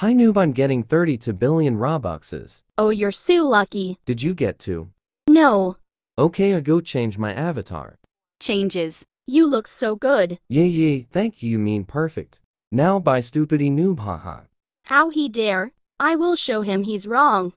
Hi noob I'm getting 32 billion Robuxes. Oh, you're so lucky. Did you get to? No. Okay I go change my avatar. Changes. You look so good. Yay yay, thank you you mean perfect. Now bye stupidity noob haha. How he dare. I will show him he's wrong.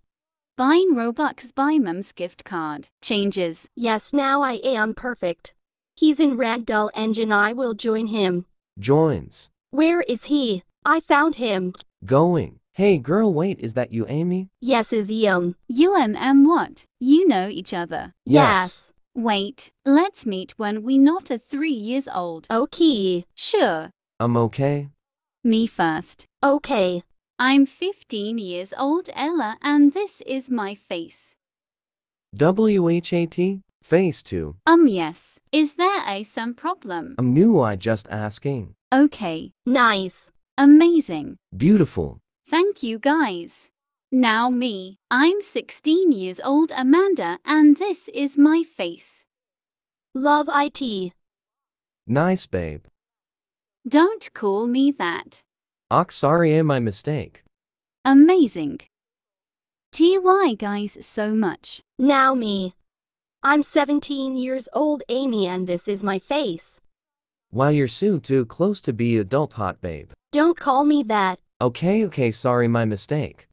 Buying Robux buy mum's gift card. Changes. Yes, now I am perfect. He's in Ragdoll Engine. I will join him. Joins. Where is he? I found him. Going. Hey girl wait is that you Amy? Yes, is Ian. UMM what? You know each other. Yes. Wait, let's meet when we not a three years old. Okay. Sure. I'm okay. Me first. Okay. I'm 15 years old Ella and this is my face. WHAT? Phase 2. Um yes. Is there a some problem? I'm new I just asking. Okay. Nice. Amazing. Beautiful. Thank you guys. Now me. I'm 16 years old Amanda and this is my face. Love IT. Nice babe. Don't call me that. Ox sorry am my mistake. Amazing. TY guys so much. Now me. I'm 17 years old Amy and this is my face. Why you're so too close to be adult hot babe. Don't call me that. Okay okay sorry my mistake.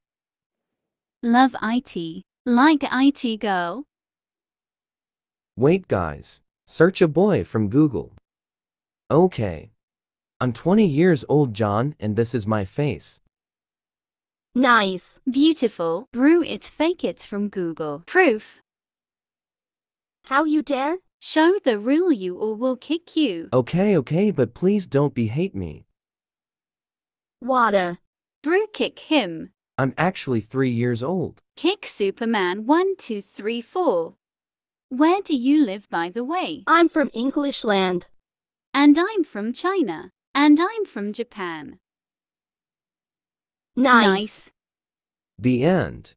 Love IT. Like IT girl. Wait guys. Search a boy from Google. Okay. I'm 20 years old John and this is my face. Nice. Beautiful. Brew it fake it from Google. Proof. How you dare? Show the real you or we'll kick you. Okay okay but please don't be hate me. Water. Brew kick him. I'm actually 3 years old. Kick Superman 1 2 3 4. Where do you live by the way? I'm from English land. And I'm from China. And I'm from Japan. Nice. Nice. The end.